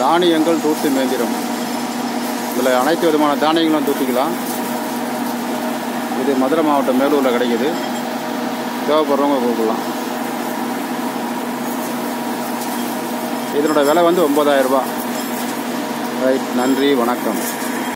தானியங்கள் தூத்து மேந்திரம் இதில் அனைத்து விதமான தானியங்களும் தூத்திக்கலாம். இது மதுரை மாவட்டம் மேலூரில் கிடைக்குது. தேவைப்படுறவங்க கூப்பிடலாம் இதனோட விலை வந்து ஒம்பதாயிரம் ரூபா ரைட் நன்றி வணக்கம்.